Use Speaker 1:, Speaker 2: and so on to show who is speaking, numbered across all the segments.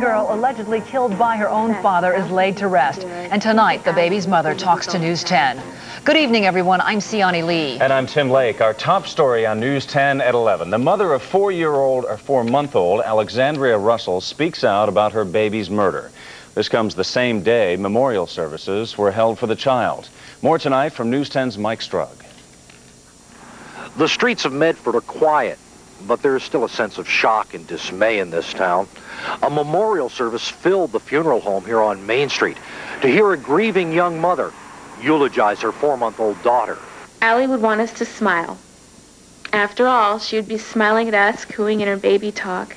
Speaker 1: girl allegedly killed by her own father is laid to rest. And tonight, the baby's mother talks to News 10. Good evening, everyone. I'm Siani Lee.
Speaker 2: And I'm Tim Lake. Our top story on News 10 at 11. The mother of four-year-old or four-month-old Alexandria Russell speaks out about her baby's murder. This comes the same day memorial services were held for the child. More tonight from News 10's Mike Strug.
Speaker 3: The streets of Medford are quiet, but there is still a sense of shock and dismay in this town. A memorial service filled the funeral home here on Main Street to hear a grieving young mother eulogize her four-month-old daughter.
Speaker 4: Allie would want us to smile. After all, she would be smiling at us, cooing in her baby talk,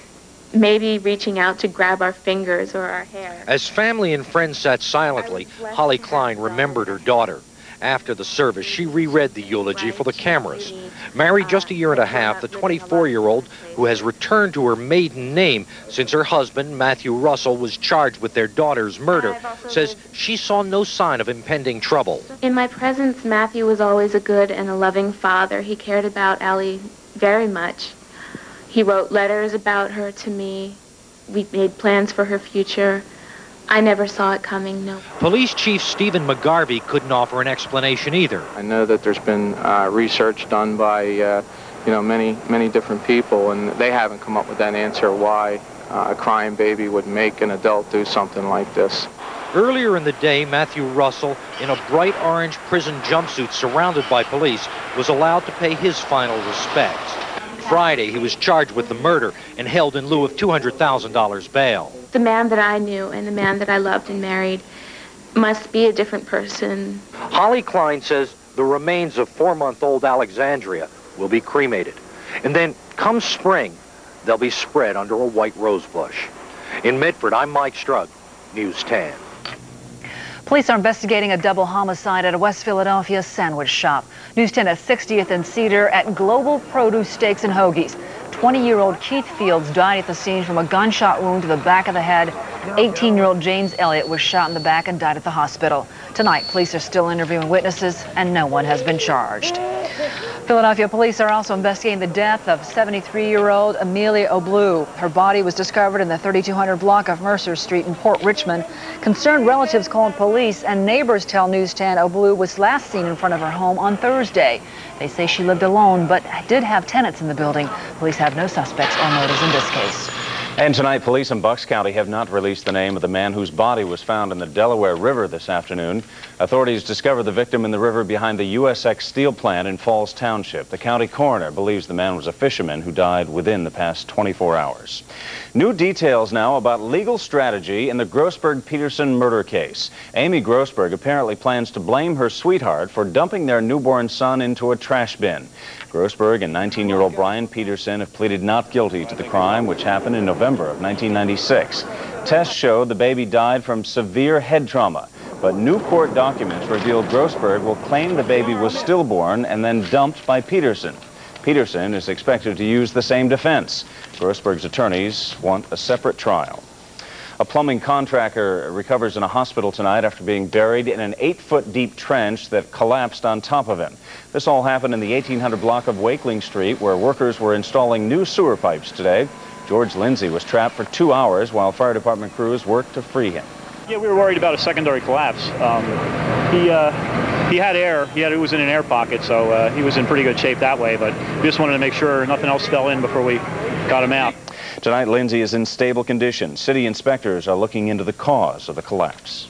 Speaker 4: maybe reaching out to grab our fingers or our hair.
Speaker 3: As family and friends sat silently, Holly Klein remembered her daughter. After the service, she reread the eulogy for the cameras. Married just a year and a half, the 24-year-old, who has returned to her maiden name since her husband, Matthew Russell, was charged with their daughter's murder, says she saw no sign of impending trouble.
Speaker 4: In my presence, Matthew was always a good and a loving father. He cared about Allie very much. He wrote letters about her to me. We made plans for her future. I never saw it coming, no.
Speaker 3: Police Chief Stephen McGarvey couldn't offer an explanation either.
Speaker 5: I know that there's been uh, research done by, uh, you know, many, many different people, and they haven't come up with that answer why uh, a crying baby would make an adult do something like this.
Speaker 3: Earlier in the day, Matthew Russell, in a bright orange prison jumpsuit surrounded by police, was allowed to pay his final respects. Friday, he was charged with the murder and held in lieu of $200,000 bail.
Speaker 4: The man that I knew and the man that I loved and married must be a different person.
Speaker 3: Holly Klein says the remains of four-month-old Alexandria will be cremated. And then, come spring, they'll be spread under a white rose bush. In Medford, I'm Mike Strug, News 10.
Speaker 1: Police are investigating a double homicide at a West Philadelphia sandwich shop. News 10 at 60th and Cedar at Global Produce Steaks and Hoagies. 20-year-old Keith Fields died at the scene from a gunshot wound to the back of the head. 18-year-old James Elliott was shot in the back and died at the hospital. Tonight, police are still interviewing witnesses, and no one has been charged. Philadelphia police are also investigating the death of 73-year-old Amelia Oblue. Her body was discovered in the 3200 block of Mercer Street in Port Richmond. Concerned relatives called police, and neighbors tell News 10 Oblue was last seen in front of her home on Thursday. They say she lived alone, but did have tenants in the building. Police have no suspects or motives in this case.
Speaker 2: And tonight, police in Bucks County have not released the name of the man whose body was found in the Delaware River this afternoon. Authorities discovered the victim in the river behind the USX steel plant in Falls Township. The county coroner believes the man was a fisherman who died within the past 24 hours. New details now about legal strategy in the Grossberg-Peterson murder case. Amy Grossberg apparently plans to blame her sweetheart for dumping their newborn son into a trash bin. Grossberg and 19-year-old Brian Peterson have pleaded not guilty to the crime, which happened in November of 1996. Tests showed the baby died from severe head trauma, but new court documents revealed Grossberg will claim the baby was stillborn and then dumped by Peterson. Peterson is expected to use the same defense. Grossberg's attorneys want a separate trial. A plumbing contractor recovers in a hospital tonight after being buried in an eight-foot deep trench that collapsed on top of him. This all happened in the 1800 block of Wakeling Street, where workers were installing new sewer pipes today. George Lindsay was trapped for two hours while fire department crews worked to free him.
Speaker 6: Yeah, we were worried about a secondary collapse. Um, he, uh, he had air. He, had, was in an air pocket, so uh, he was in pretty good shape that way. But we just wanted to make sure nothing else fell in before we got him out.
Speaker 2: Tonight, Lindsay is in stable condition. City inspectors are looking into the cause of the collapse.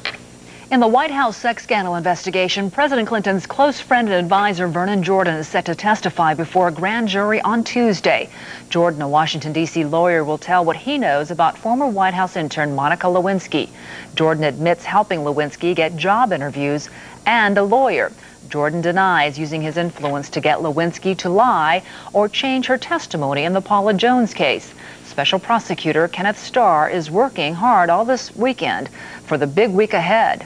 Speaker 1: In the White House sex scandal investigation, President Clinton's close friend and advisor Vernon Jordan is set to testify before a grand jury on Tuesday. Jordan, a Washington, D.C. lawyer, will tell what he knows about former White House intern Monica Lewinsky. Jordan admits helping Lewinsky get job interviews and a lawyer. Jordan denies using his influence to get Lewinsky to lie or change her testimony in the Paula Jones case. Special Prosecutor Kenneth Starr is working hard all this weekend for the big week ahead.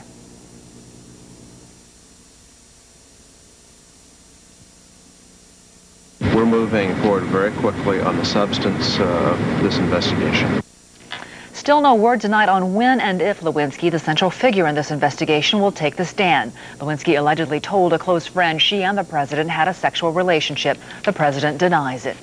Speaker 5: We're moving forward very quickly on the substance of this investigation.
Speaker 1: Still no word tonight on when and if Lewinsky, the central figure in this investigation, will take the stand. Lewinsky allegedly told a close friend she and the president had a sexual relationship. The president denies it.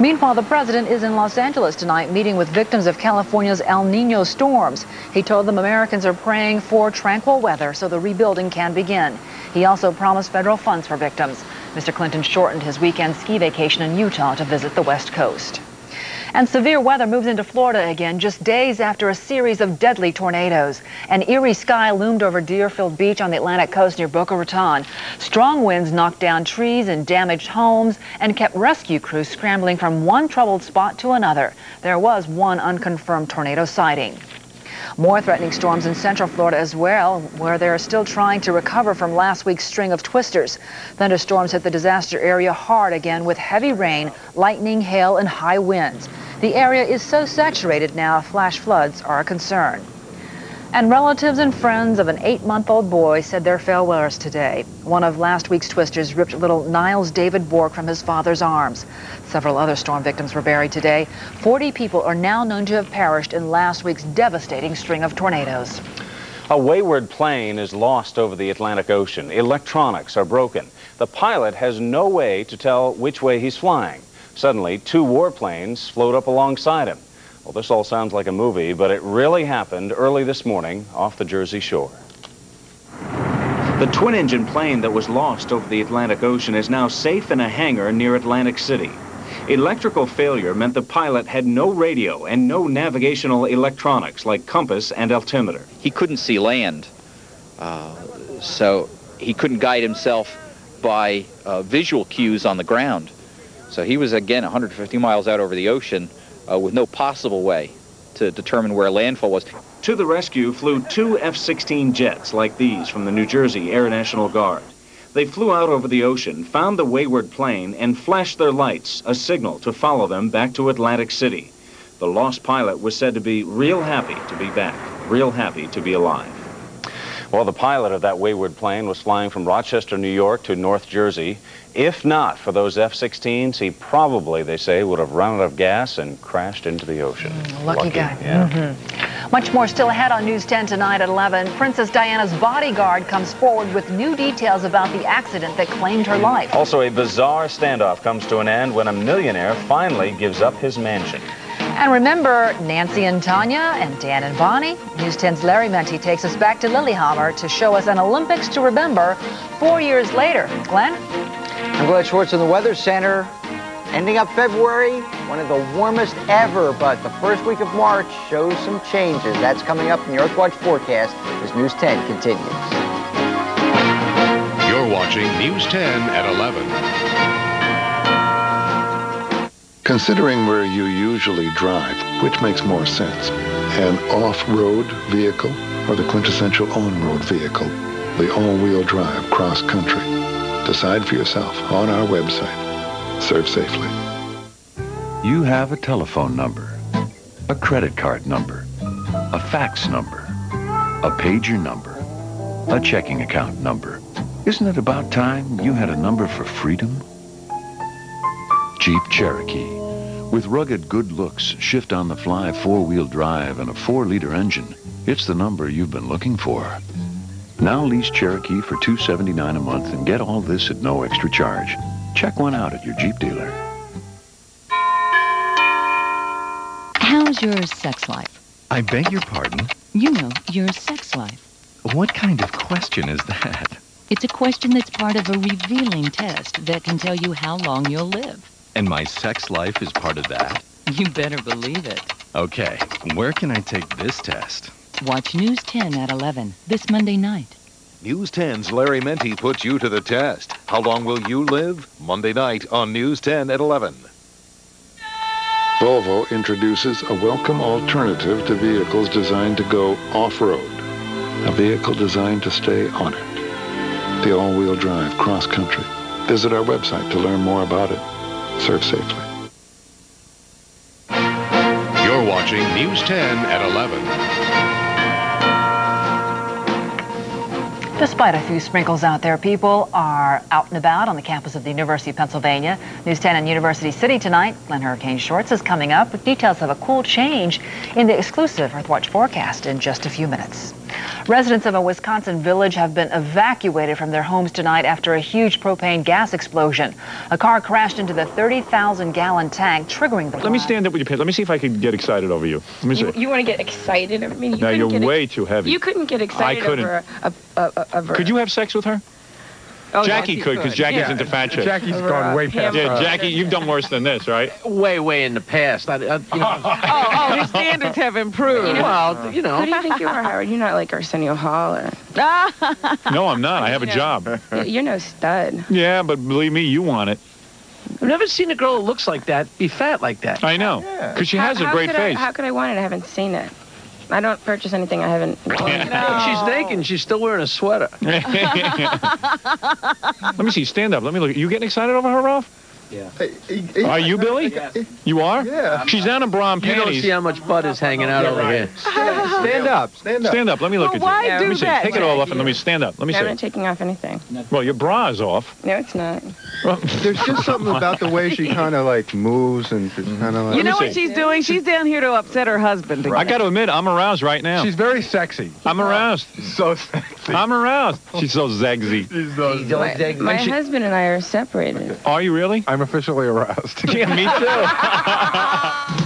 Speaker 1: Meanwhile, the president is in Los Angeles tonight meeting with victims of California's El Nino storms. He told them Americans are praying for tranquil weather so the rebuilding can begin. He also promised federal funds for victims. Mr. Clinton shortened his weekend ski vacation in Utah to visit the West Coast. And severe weather moves into Florida again just days after a series of deadly tornadoes. An eerie sky loomed over Deerfield Beach on the Atlantic coast near Boca Raton. Strong winds knocked down trees and damaged homes and kept rescue crews scrambling from one troubled spot to another. There was one unconfirmed tornado sighting. More threatening storms in central Florida as well, where they're still trying to recover from last week's string of twisters. Thunderstorms hit the disaster area hard again with heavy rain, lightning, hail, and high winds. The area is so saturated now, flash floods are a concern. And relatives and friends of an eight-month-old boy said their farewells today. One of last week's twisters ripped little Niles David Bork from his father's arms. Several other storm victims were buried today. 40 people are now known to have perished in last week's devastating string of tornadoes.
Speaker 2: A wayward plane is lost over the Atlantic Ocean. Electronics are broken. The pilot has no way to tell which way he's flying. Suddenly, two warplanes float up alongside him. Well, this all sounds like a movie, but it really happened early this morning off the Jersey shore. The twin-engine plane that was lost over the Atlantic Ocean is now safe in a hangar near Atlantic City. Electrical failure meant the pilot had no radio and no navigational electronics like compass and altimeter.
Speaker 7: He couldn't see land, uh, so he couldn't guide himself by uh, visual cues on the ground. So he was, again, 150 miles out over the ocean uh, with no possible way to determine where landfall was.
Speaker 2: To the rescue flew two F-16 jets like these from the New Jersey Air National Guard. They flew out over the ocean, found the wayward plane, and flashed their lights, a signal to follow them back to Atlantic City. The lost pilot was said to be real happy to be back, real happy to be alive. Well, the pilot of that wayward plane was flying from Rochester, New York to North Jersey. If not for those F-16s, he probably, they say, would have run out of gas and crashed into the ocean.
Speaker 1: Mm, lucky, lucky, guy.
Speaker 2: Yeah. Mm -hmm.
Speaker 1: Much more still ahead on News 10 tonight at 11. Princess Diana's bodyguard comes forward with new details about the accident that claimed her life.
Speaker 2: Also, a bizarre standoff comes to an end when a millionaire finally gives up his mansion.
Speaker 1: And remember Nancy and Tanya and Dan and Bonnie? News 10's Larry Mendte takes us back to Lillehammer to show us an Olympics to remember four years later. Glenn?
Speaker 8: I'm Glenn Schwartz in the Weather Center. Ending up February, one of the warmest ever, but the first week of March shows some changes. That's coming up in the Earthwatch forecast as News 10 continues.
Speaker 9: You're watching News 10 at 11.
Speaker 10: Considering where you usually drive, which makes more sense? An off-road vehicle or the quintessential on-road vehicle? The all-wheel drive cross-country? Decide for yourself on our website. Serve safely.
Speaker 11: You have a telephone number, a credit card number, a fax number, a pager number, a checking account number. Isn't it about time you had a number for freedom? Jeep Cherokee. With rugged good looks, shift on the fly four-wheel drive, and a four-liter engine, it's the number you've been looking for. Now lease Cherokee for 279 a month and get all this at no extra charge. Check one out at your Jeep dealer.
Speaker 12: How's your sex life?
Speaker 13: I beg your pardon?
Speaker 12: You know, your sex life.
Speaker 13: What kind of question is that?
Speaker 12: It's a question that's part of a revealing test that can tell you how long you'll live.
Speaker 13: And my sex life is part of that?
Speaker 12: You better believe it.
Speaker 13: Okay, where can I take this test?
Speaker 12: Watch News 10 at 11 this Monday night.
Speaker 9: News 10's Larry Mendte puts you to the test. How long will you live? Monday night on News 10 at 11.
Speaker 10: Volvo introduces a welcome alternative to vehicles designed to go off-road. A vehicle designed to stay on it. The all-wheel drive cross-country. Visit our website to learn more about it. Serve safely.
Speaker 9: You're watching News 10 at
Speaker 1: 11. Despite a few sprinkles out there, people are out and about on the campus of the University of Pennsylvania. News 10 in University City tonight. Glenn Hurricane Schwartz is coming up with details of a cool change in the exclusive Earthwatch forecast in just a few minutes. Residents of a Wisconsin village have been evacuated from their homes tonight after a huge propane gas explosion. A car crashed into the 30,000 gallon tank, triggering the
Speaker 14: Let me stand up with your pants. Let me see if I can get excited over you. Let me see.
Speaker 15: You, you want to get excited? I mean, you
Speaker 14: now you're
Speaker 15: get ex-
Speaker 14: way too heavy.
Speaker 15: You couldn't get excited
Speaker 14: I couldn't.
Speaker 15: over a, a, a, a, a
Speaker 14: Could you have sex with her?
Speaker 15: Oh,
Speaker 14: Jackie
Speaker 15: Jackie
Speaker 14: could, because. Jackie's
Speaker 15: Yeah.
Speaker 14: into fat chicks.
Speaker 16: Jackie's
Speaker 15: Over,
Speaker 16: gone
Speaker 15: uh,
Speaker 16: way past.
Speaker 14: Yeah, Jackie, you've done worse than this, right?
Speaker 17: Way, way in the past. I, I, you know,
Speaker 18: Oh, oh, his standards have improved.
Speaker 15: You know,
Speaker 17: well, you know.
Speaker 15: Who do you think you are, Howard? You're not like Arsenio Hall, or
Speaker 14: No, I'm not. I have a job.
Speaker 15: you're no stud.
Speaker 14: Yeah, but believe me, you want it.
Speaker 17: I've never seen a girl that looks like that be fat like that.
Speaker 14: I know. Because she has
Speaker 15: how,
Speaker 14: a great face.
Speaker 15: I, how could I want it? I haven't seen it. I don't purchase anything I haven't.
Speaker 17: Look, she's naked and she's still wearing a sweater.
Speaker 14: Let me see. Stand up. Let me look. You getting excited over her, Ralph?
Speaker 17: Yeah.
Speaker 14: Are you, Billy? You are?
Speaker 16: Yeah.
Speaker 14: She's down in bra and
Speaker 17: You don't
Speaker 14: panties.
Speaker 17: see how much butt is hanging out over here.
Speaker 16: Stand up. Stand up.
Speaker 14: Stand up. Let me look
Speaker 18: Well,
Speaker 14: at
Speaker 18: why
Speaker 14: you.
Speaker 18: do
Speaker 14: let me see.
Speaker 18: that,
Speaker 14: Take it all off and let me stand up. Let me
Speaker 15: I'm
Speaker 14: see.
Speaker 15: not taking off anything.
Speaker 14: Well, your bra is off.
Speaker 15: No, it's not.
Speaker 14: Well,
Speaker 16: There's just something about the way she kind of like moves and mm-hmm. kind of like.
Speaker 18: You know what she's doing? She's down here to upset her husband. Again.
Speaker 14: I got to admit, I'm aroused right now.
Speaker 16: She's very sexy.
Speaker 14: I'm aroused.
Speaker 16: so sexy.
Speaker 14: I'm aroused. She's so zagsy.
Speaker 16: She's so
Speaker 15: My, my husband and I are separated.
Speaker 14: Are you really?
Speaker 16: I'm officially aroused.
Speaker 14: Yeah, me too.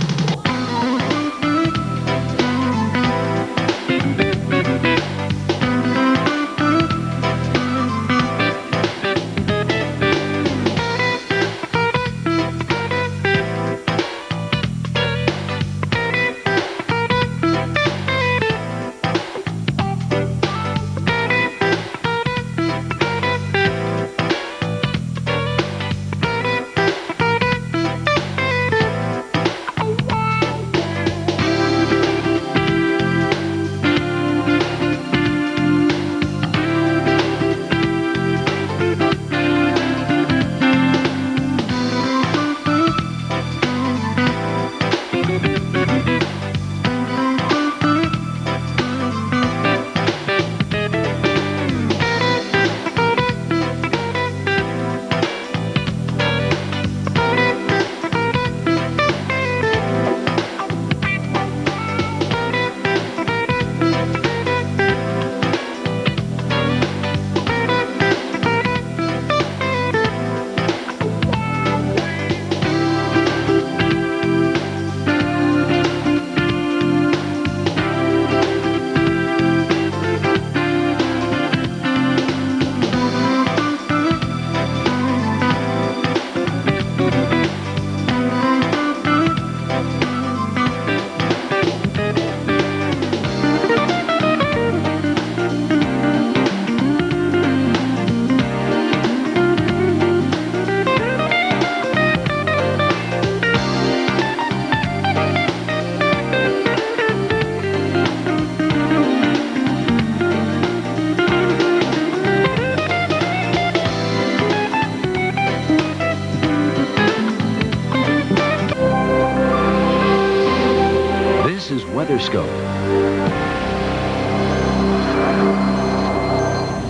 Speaker 19: WeatherScope.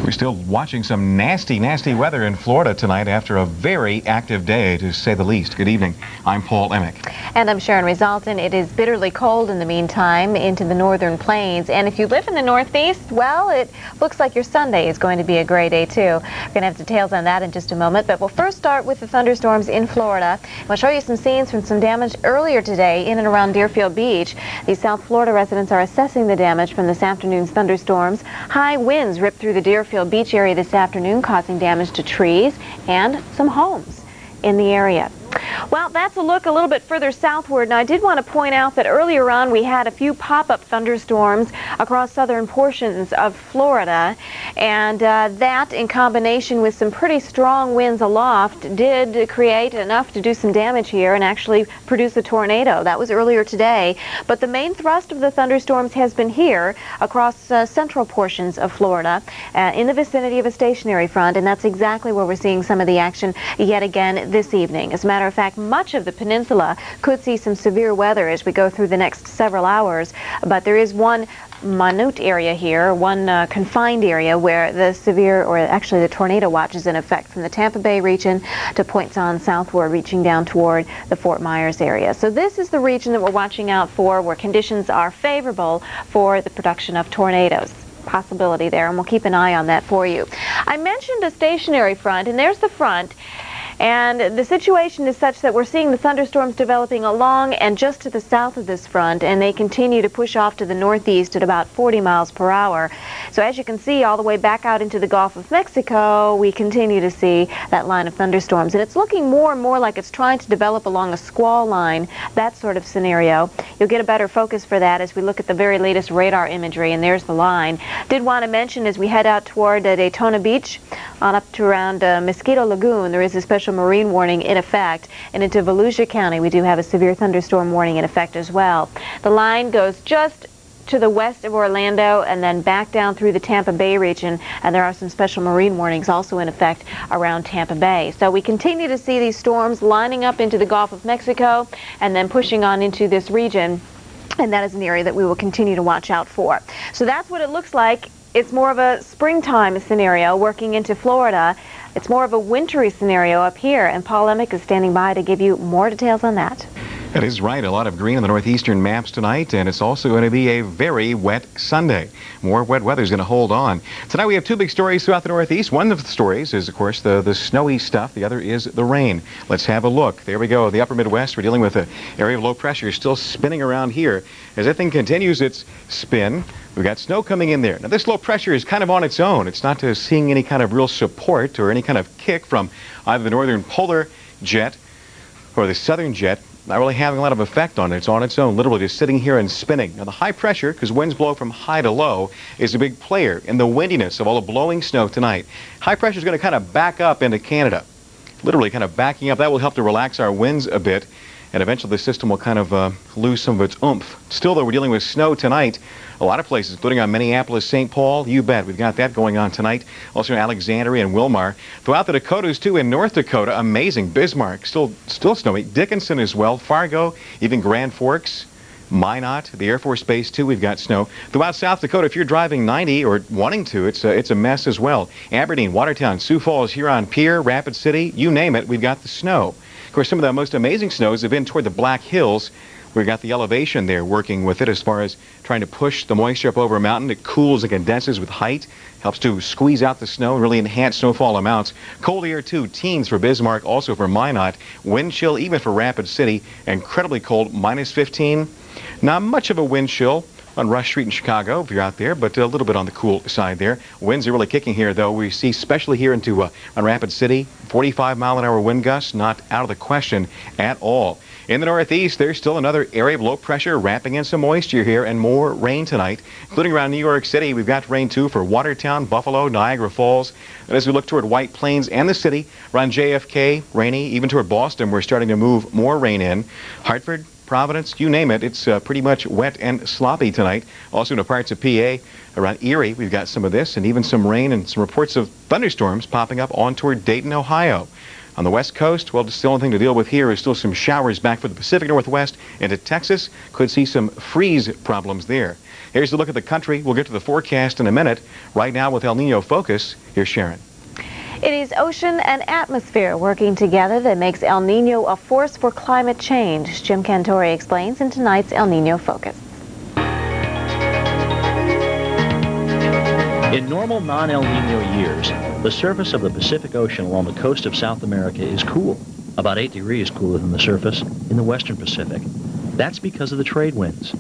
Speaker 20: We're still watching some nasty, nasty weather in Florida tonight after a very active day, to say the least. Good evening. I'm Paul Emick.
Speaker 21: And I'm Sharon Resultan. It is bitterly cold in the meantime into the northern plains. And if you live in the northeast, well, it looks like your Sunday is going to be a gray day too. We're going to have details on that in just a moment. But we'll first start with the thunderstorms in Florida. We'll show you some scenes from some damage earlier today in and around Deerfield Beach. These South Florida residents are assessing the damage from this afternoon's thunderstorms. High winds ripped through the Deerfield Beach area this afternoon, causing damage to trees and some homes in the area. Well, that's a look a little bit further southward. Now, I did want to point out that earlier on we had a few pop-up thunderstorms across southern portions of Florida, and uh, that in combination with some pretty strong winds aloft did create enough to do some damage here and actually produce a tornado. That was earlier today, but the main thrust of the thunderstorms has been here across uh, central portions of Florida uh, in the vicinity of a stationary front, and that's exactly where we're seeing some of the action yet again this evening. As a matter of fact, much of the peninsula could see some severe weather as we go through the next several hours, but there is one minute area here, one uh, confined area where the severe, or actually the tornado watch is in effect from the Tampa Bay region to points on southward, reaching down toward the Fort Myers area. So this is the region that we're watching out for where conditions are favorable for the production of tornadoes. possibility there, and we'll keep an eye on that for you. I mentioned a stationary front, and there's the front. And the situation is such that we're seeing the thunderstorms developing along and just to the south of this front, and they continue to push off to the northeast at about 40 miles per hour. So as you can see, all the way back out into the Gulf of Mexico, we continue to see that line of thunderstorms. And it's looking more and more like it's trying to develop along a squall line, that sort of scenario. You'll get a better focus for that as we look at the very latest radar imagery, and there's the line. Did want to mention as we head out toward uh, Daytona Beach, on up to around uh, Mosquito Lagoon, there is a special marine warning in effect. And into Volusia County, we do have a severe thunderstorm warning in effect as well. The line goes just to the west of Orlando and then back down through the Tampa Bay region. And there are some special marine warnings also in effect around Tampa Bay. So we continue to see these storms lining up into the Gulf of Mexico and then pushing on into this region. And that is an area that we will continue to watch out for. So that's what it looks like. It's more of a springtime scenario working into Florida. It's more of a wintry scenario up here, and Paul Emick is standing by to give you more details on that.
Speaker 20: That is right. A lot of green on the northeastern maps tonight, and it's also going to be a very wet Sunday. More wet weather is going to hold on. Tonight we have two big stories throughout the northeast. One of the stories is, of course, the, the snowy stuff. The other is the rain. Let's have a look. There we go. The upper Midwest, we're dealing with an area of low pressure still spinning around here. As that thing continues its spin, we've got snow coming in there. Now, this low pressure is kind of on its own. It's not uh, seeing any kind of real support or any kind of kick from either the northern polar jet or the southern jet not really having a lot of effect on it. It's on its own, literally just sitting here and spinning. Now, the high pressure, because winds blow from high to low, is a big player in the windiness of all the blowing snow tonight. High pressure is going to kind of back up into Canada, literally kind of backing up. That will help to relax our winds a bit and eventually the system will kind of uh, lose some of its oomph. Still, though, we're dealing with snow tonight. A lot of places, including on Minneapolis, St. Paul, you bet. We've got that going on tonight. Also in Alexandria and Willmar. Throughout the Dakotas, too, in North Dakota, amazing. Bismarck, still, still snowy. Dickinson as well. Fargo, even Grand Forks. Minot, the Air Force Base, too, we've got snow. Throughout South Dakota, if you're driving 90 or wanting to, it's a, it's a mess as well. Aberdeen, Watertown, Sioux Falls, Huron Pierre, Rapid City, you name it, we've got the snow. Of course, some of the most amazing snows have been toward the Black Hills. We've got the elevation there working with it as far as trying to push the moisture up over a mountain. It cools and condenses with height, helps to squeeze out the snow and really enhance snowfall amounts. Cold air, too, teens for Bismarck, also for Minot. Wind chill even for Rapid City. Incredibly cold, minus 15. Not much of a wind chill on Rush Street in Chicago, if you're out there, but a little bit on the cool side there. Winds are really kicking here, though. We see, especially here into uh, on Rapid City, 45 mile an hour wind gusts, not out of the question at all. In the northeast, there's still another area of low pressure wrapping in some moisture here and more rain tonight, including around New York City. We've got rain too for Watertown, Buffalo, Niagara Falls. And as we look toward White Plains and the city, around JFK, rainy, even toward Boston, we're starting to move more rain in. Hartford, Providence, you name it. It's uh, pretty much wet and sloppy tonight. Also in parts of PA, around Erie, we've got some of this and even some rain and some reports of thunderstorms popping up on toward Dayton, Ohio. On the west coast, well, the only thing to deal with here is still some showers back for the Pacific Northwest into Texas. Could see some freeze problems there. Here's a look at the country. We'll get to the forecast in a minute. Right now with El Nino Focus, here's Sharon.
Speaker 21: It is ocean and atmosphere working together that makes El Nino a force for climate change. Jim Cantore explains in tonight's El Nino Focus.
Speaker 22: In normal non-El Nino years, the surface of the Pacific Ocean along the coast of South America is cool, about 8 degrees cooler than the surface in the western Pacific. That's because of the trade winds.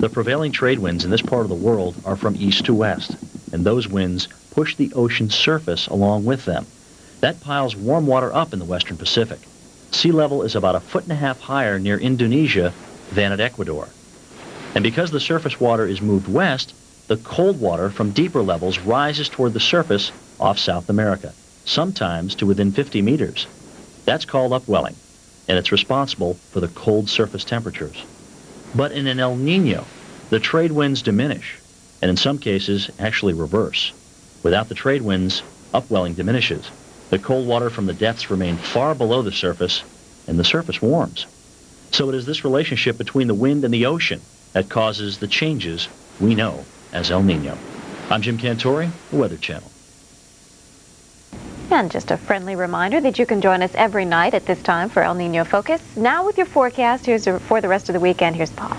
Speaker 22: The prevailing trade winds in this part of the world are from east to west, and those winds push the ocean's surface along with them. That piles warm water up in the western Pacific. Sea level is about a foot and a half higher near Indonesia than at Ecuador. And because the surface water is moved west, the cold water from deeper levels rises toward the surface off South America, sometimes to within 50 meters. That's called upwelling, and it's responsible for the cold surface temperatures. But in an El Nino, the trade winds diminish, and in some cases actually reverse. Without the trade winds, upwelling diminishes. The cold water from the depths remain far below the surface, and the surface warms. So it is this relationship between the wind and the ocean that causes the changes we know as El Nino. I'm Jim Cantore, the Weather Channel.
Speaker 21: And just a friendly reminder that you can join us every night at this time for El Nino Focus. Now with your forecast, here's for the rest of the weekend. Here's Paul.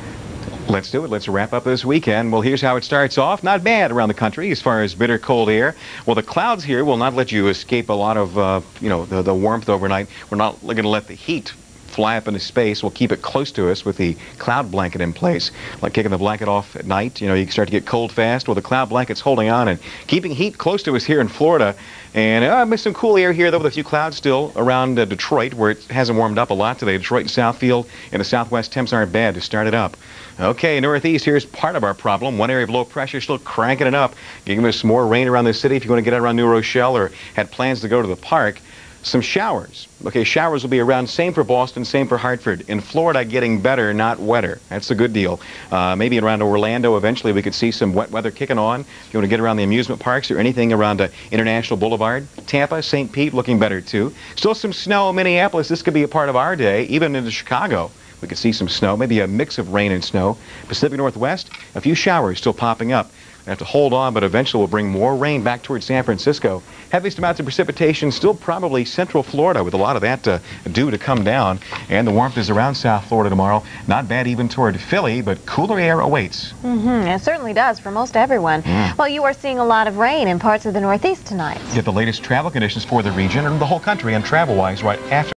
Speaker 20: Let's do it. Let's wrap up this weekend. Well, here's how it starts off. Not bad around the country as far as bitter cold air. Well, the clouds here will not let you escape a lot of, uh, you know, the, the warmth overnight. We're not going to let the heat fly up into space. We'll keep it close to us with the cloud blanket in place. Like kicking the blanket off at night, you know, you start to get cold fast. Well, the cloud blanket's holding on and keeping heat close to us here in Florida. And uh, some cool air here, though, with a few clouds still around uh, Detroit, where it hasn't warmed up a lot today. Detroit and Southfield and the southwest temps aren't bad to start it up. Okay, northeast, here's part of our problem. One area of low pressure still cranking it up, giving us more rain around the city. If you want to get out around New Rochelle or had plans to go to the park, some showers. Okay, showers will be around. Same for Boston, same for Hartford. In Florida, getting better, not wetter. That's a good deal. Uh, maybe around Orlando, eventually we could see some wet weather kicking on. If you want to get around the amusement parks or anything around uh, International Boulevard. Tampa, St. Pete, looking better too. Still some snow in Minneapolis. This could be a part of our day, even into Chicago. We could see some snow, maybe a mix of rain and snow. Pacific Northwest, a few showers still popping up. We have to hold on, but eventually we'll bring more rain back towards San Francisco. Heaviest amounts of precipitation still probably central Florida with a lot of that uh, due to come down. And the warmth is around South Florida tomorrow. Not bad even toward Philly, but cooler air awaits.
Speaker 21: Mm-hmm. It certainly does for most everyone.
Speaker 20: Mm.
Speaker 21: Well, you are seeing a lot of rain in parts of the Northeast tonight.
Speaker 20: Get the latest travel conditions for the region and the whole country and travel-wise right after.